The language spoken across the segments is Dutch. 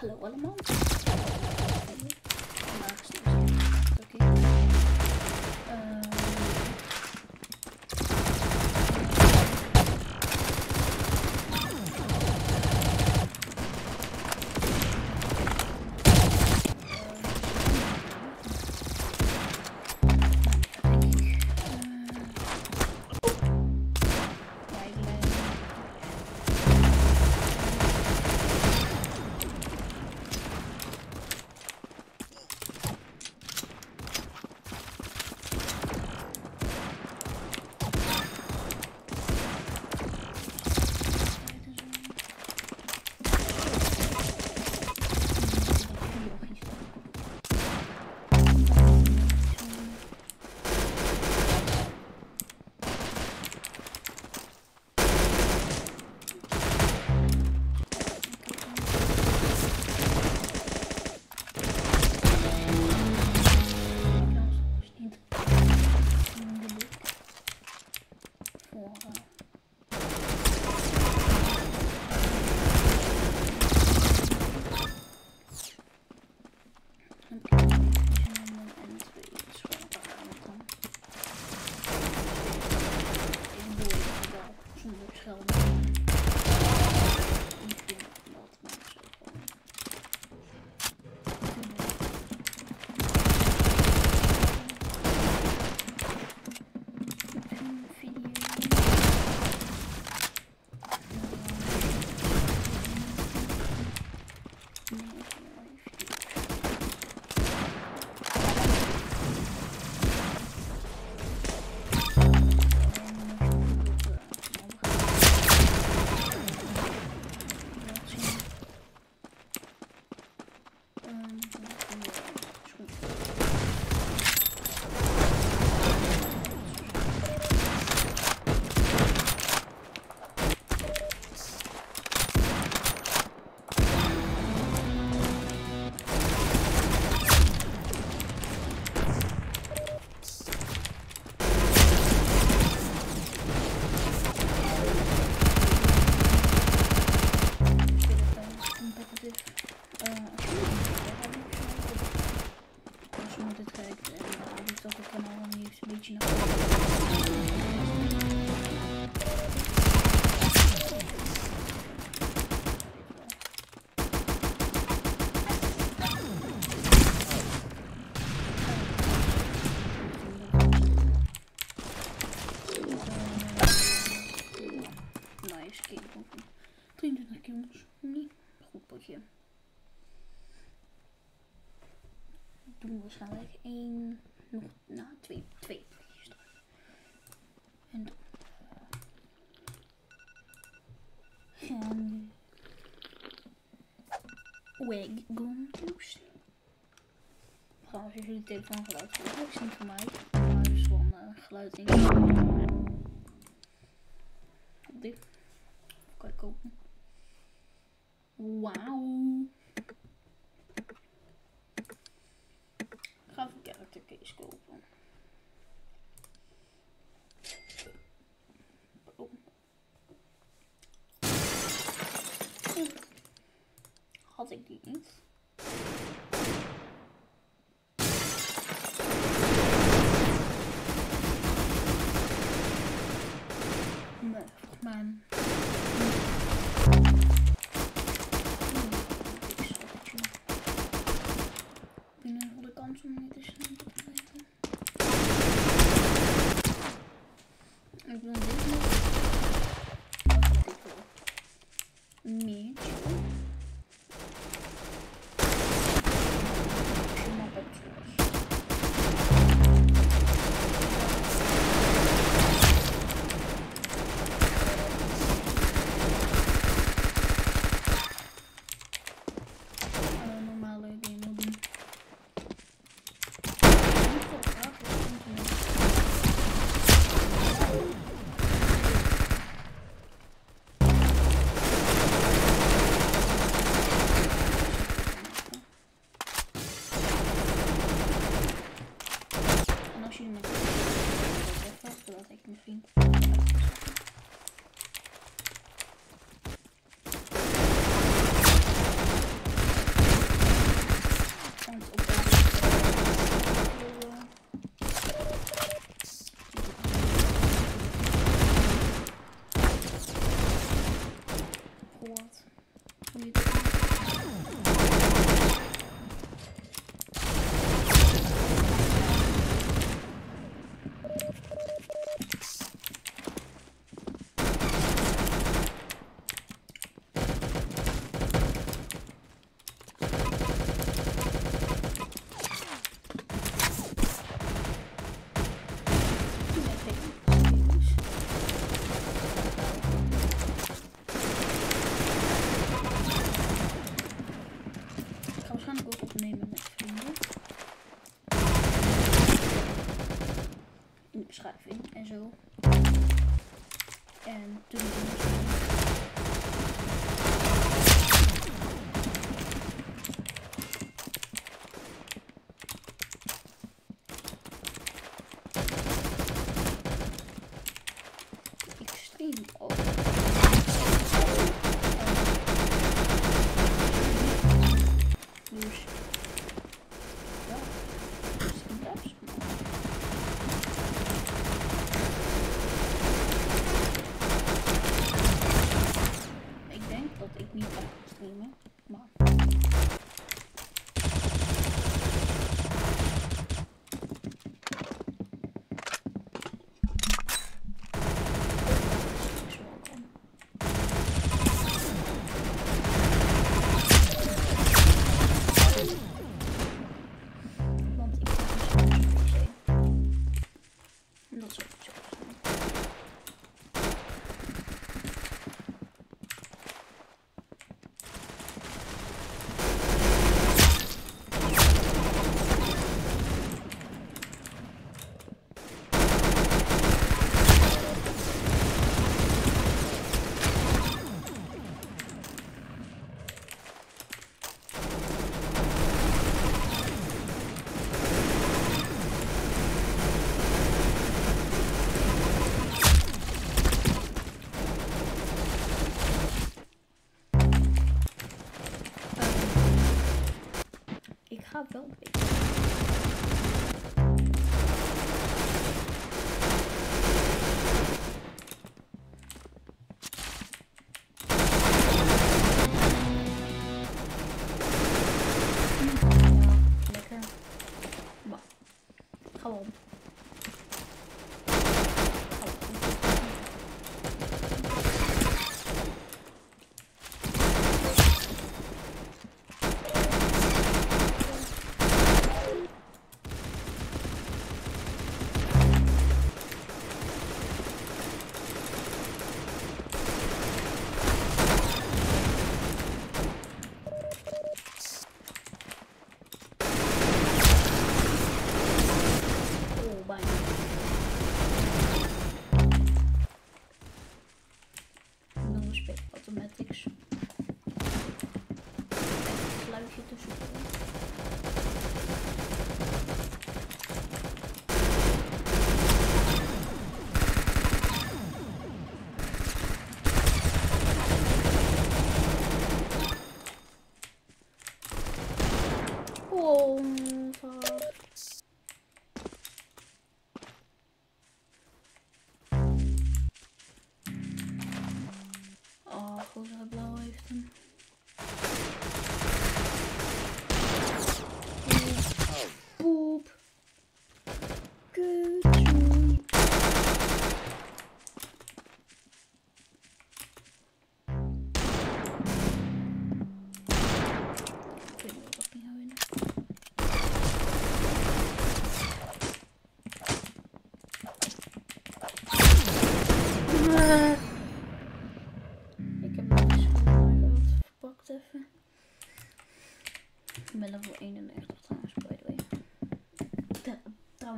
hello allemaal. Als je moet het kijkt en dan heb ik toch het kanaal en die Waarschijnlijk één, nog, nou twee, twee. En dan gaan we Wagons. Trouwens, als jullie telefoon geluid dat is niet van mij. Is gewoon eh, geluid in. Dit. Kan ik kopen. Wauw. Ik case kopen. Had ik niet? Nee.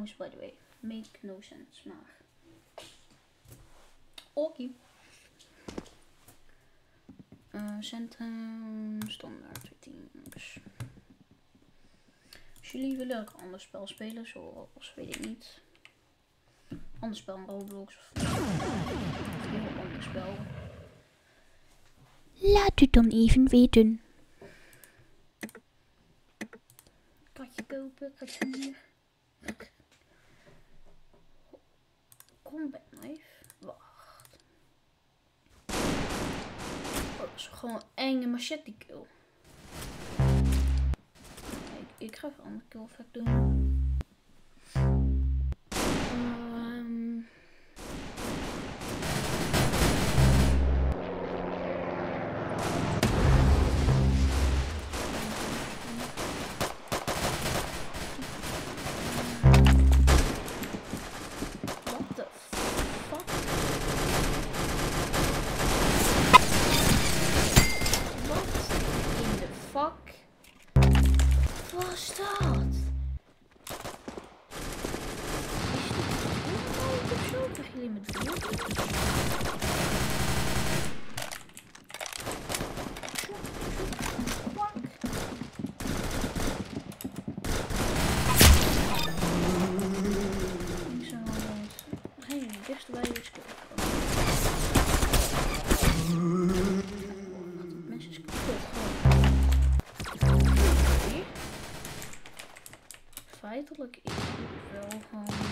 Dus by the way. Make no sense, maar... Oké. Uh, centrum, standaard teams. Als jullie willen ook ander spel spelen, zoals weet ik niet. Ander spel, Roblox of een heel ander spel. Laat het dan even weten. Katje kopen, katje hier. combat knife. Wacht. Oh, dat is gewoon een enge machete kill. Kijk, ik ga even een andere kill doen. was staat? Is dit een Of zo? Met de tried to look into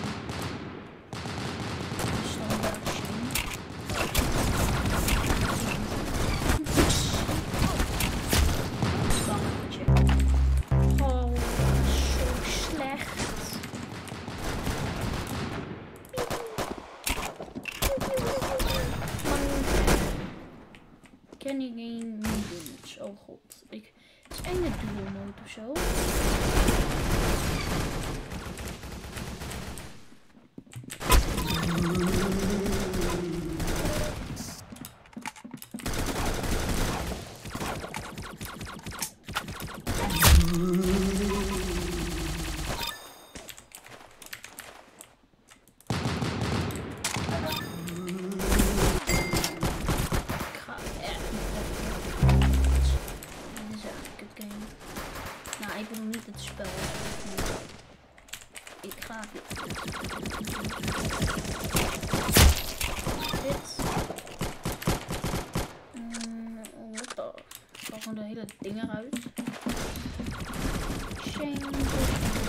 spell it half it. Jetzt. what the? Warum da hele Dinger raus? Change.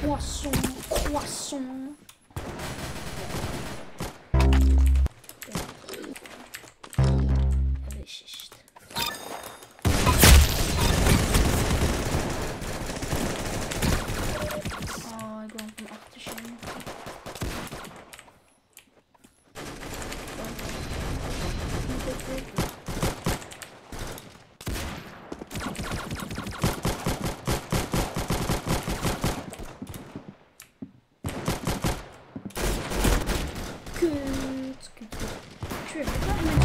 火松，火松。true.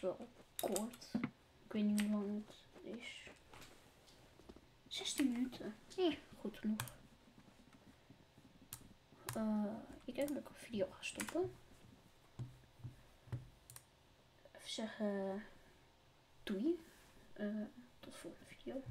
Wel kort. Ik weet niet hoe lang het is. 16 minuten. Nee, goed genoeg. Eh, ik denk dat ik een video ga stoppen. Even zeggen, doei. Eh, tot de volgende video.